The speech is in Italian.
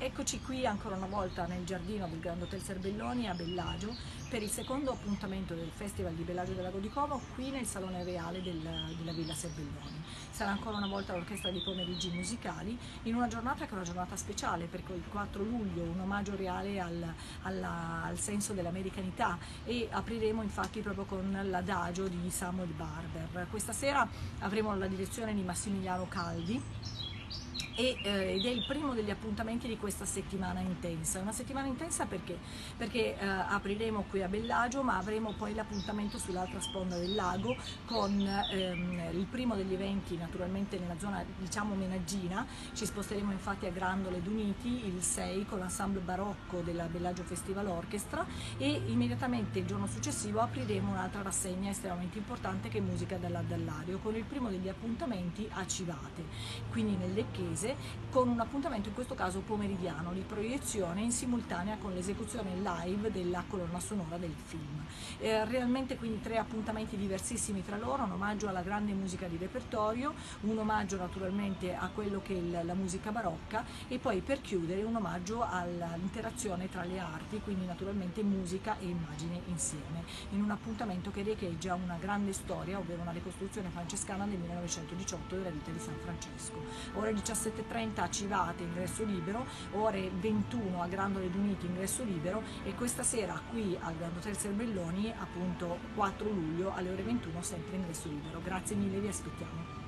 Eccoci qui ancora una volta nel giardino del Grand Hotel Serbelloni a Bellagio per il secondo appuntamento del Festival di Bellagio del Lago di Como qui nel Salone Reale del, della Villa Serbelloni. Sarà ancora una volta l'orchestra di pomeriggi musicali in una giornata che è una giornata speciale perché il 4 luglio un omaggio reale al, alla, al senso dell'americanità e apriremo infatti proprio con l'adagio di Samuel Barber. Questa sera avremo la direzione di Massimiliano Caldi ed è il primo degli appuntamenti di questa settimana intensa. Una settimana intensa perché? Perché eh, apriremo qui a Bellagio ma avremo poi l'appuntamento sull'altra sponda del lago con ehm, il primo degli eventi naturalmente nella zona diciamo menaggina, ci sposteremo infatti a Grandole d'Uniti il 6 con l'ensemble barocco della Bellagio Festival Orchestra e immediatamente il giorno successivo apriremo un'altra rassegna estremamente importante che è Musica dall'Addallario con il primo degli appuntamenti a Civate, quindi nel Lecchese inglese con un appuntamento in questo caso pomeridiano di proiezione in simultanea con l'esecuzione live della colonna sonora del film. Eh, realmente quindi tre appuntamenti diversissimi tra loro, un omaggio alla grande musica di repertorio, un omaggio naturalmente a quello che è la musica barocca e poi per chiudere un omaggio all'interazione tra le arti, quindi naturalmente musica e immagine insieme, in un appuntamento che riecheggia una grande storia, ovvero una ricostruzione francescana del 1918 della vita di San Francesco. Ore 17 17.30 a Civate ingresso libero, ore 21 a Grandole d'Uniti ingresso libero e questa sera qui al Grand Hotel Serbelloni appunto 4 luglio alle ore 21 sempre ingresso libero. Grazie mille, vi aspettiamo.